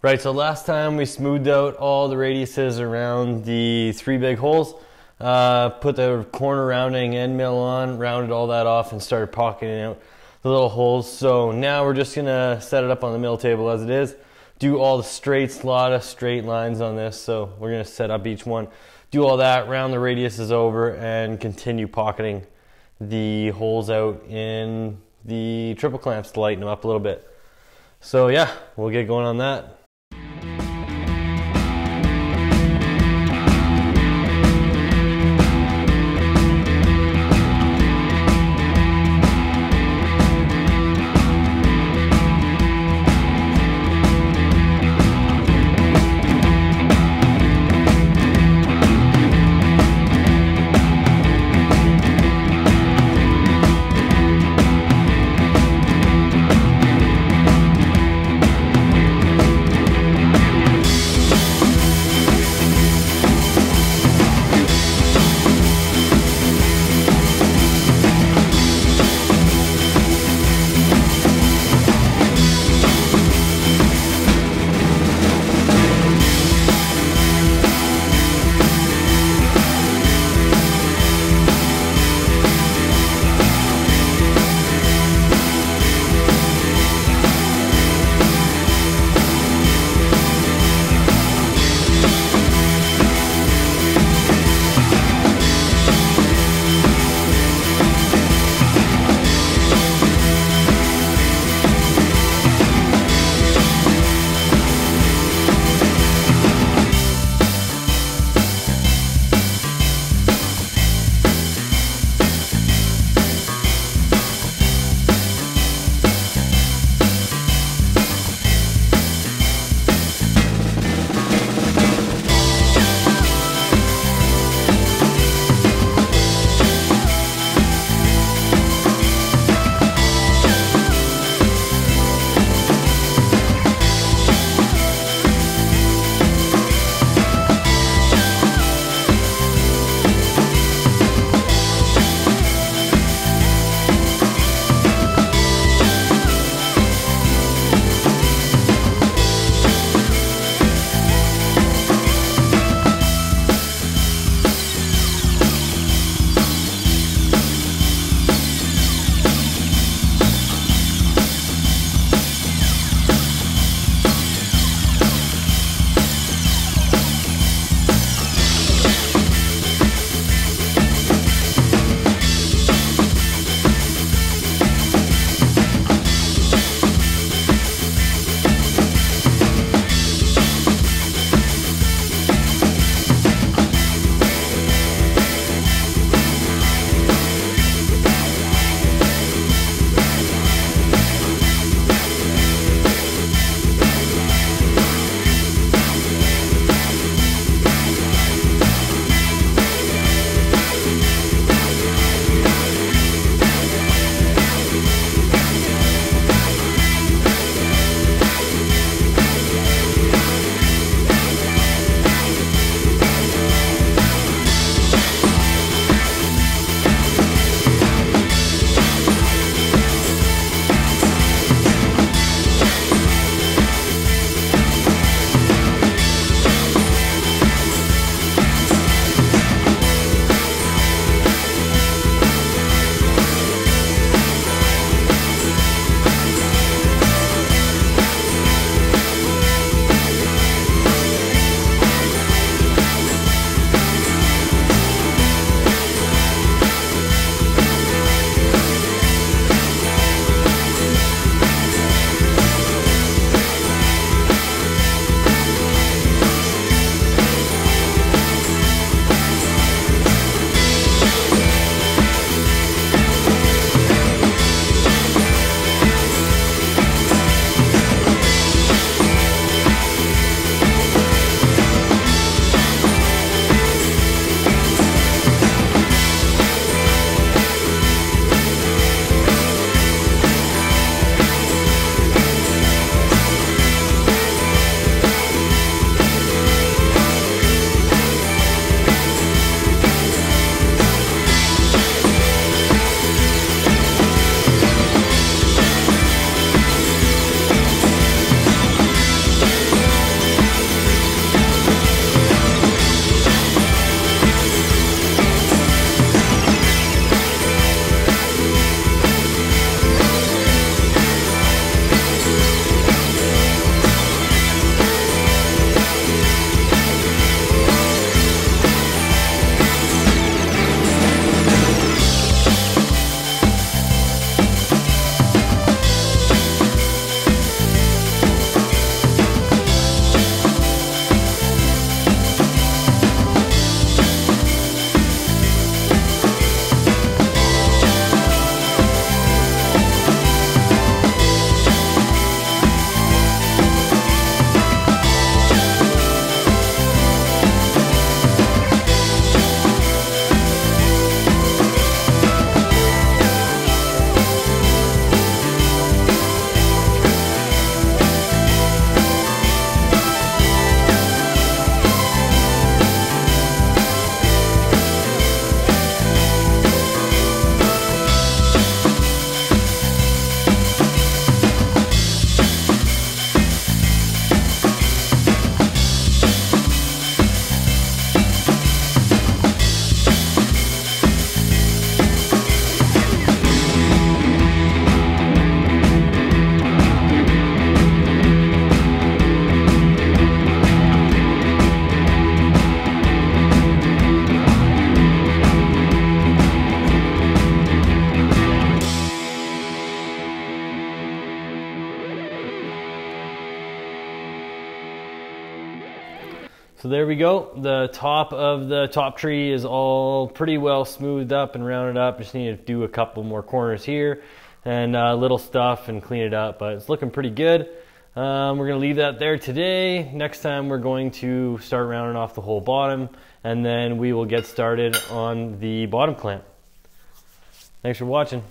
Right, so last time we smoothed out all the radiuses around the three big holes, uh, put the corner rounding end mill on, rounded all that off and started pocketing out the little holes. So now we're just gonna set it up on the mill table as it is, do all the straights, a lot of straight lines on this. So we're gonna set up each one, do all that, round the radiuses over and continue pocketing the holes out in the triple clamps to lighten them up a little bit. So yeah, we'll get going on that. So there we go. The top of the top tree is all pretty well smoothed up and rounded up. Just need to do a couple more corners here and uh, little stuff and clean it up, but it's looking pretty good. Um, we're going to leave that there today. Next time we're going to start rounding off the whole bottom and then we will get started on the bottom clamp. Thanks for watching.